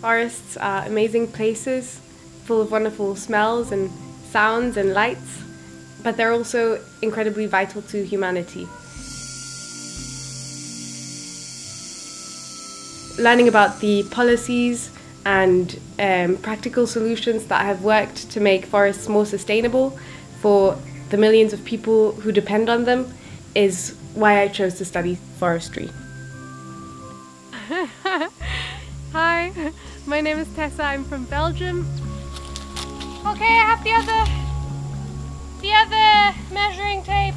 Forests are amazing places full of wonderful smells and sounds and lights, but they're also incredibly vital to humanity. Learning about the policies and um, practical solutions that have worked to make forests more sustainable for the millions of people who depend on them is why I chose to study forestry. Hi, my name is Tessa. I'm from Belgium. Okay, I have the other, the other measuring tape.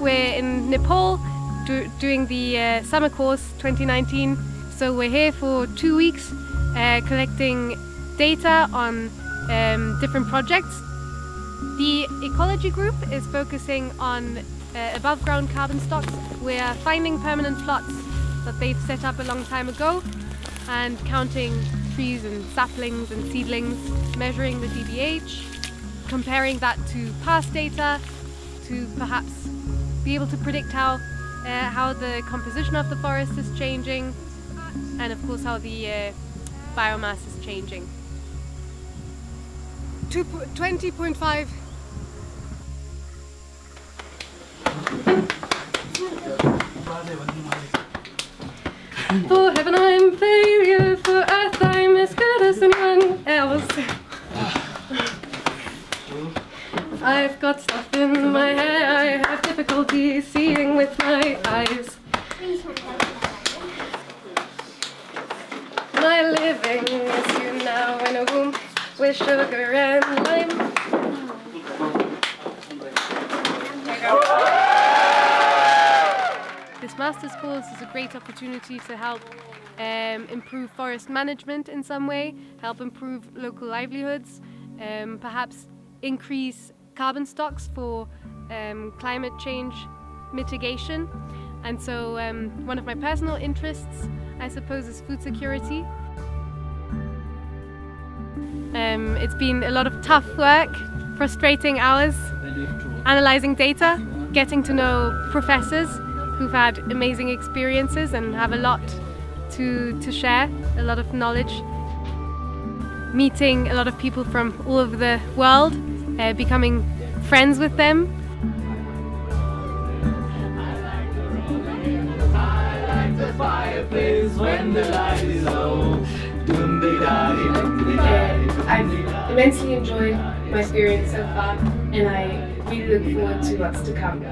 We're in Nepal do, doing the uh, summer course 2019. So we're here for two weeks uh, collecting data on um, different projects. The ecology group is focusing on uh, above ground carbon stocks. We're finding permanent plots that they've set up a long time ago and counting trees and saplings and seedlings, measuring the DBH, comparing that to past data to perhaps be able to predict how, uh, how the composition of the forest is changing and of course how the uh, biomass is changing. 20.5 For heaven I'm failure, for earth I'm as good as anyone else. I've got stuff in my hair, I have difficulty seeing with my eyes. My living is you now in a room with sugar and lime. Master's course is a great opportunity to help um, improve forest management in some way, help improve local livelihoods, um, perhaps increase carbon stocks for um, climate change mitigation. And so um, one of my personal interests, I suppose, is food security. Um, it's been a lot of tough work, frustrating hours, analysing data, getting to know professors who've had amazing experiences and have a lot to, to share, a lot of knowledge. Meeting a lot of people from all over the world, uh, becoming friends with them. I've immensely enjoyed my experience so far and I really look forward to what's to come.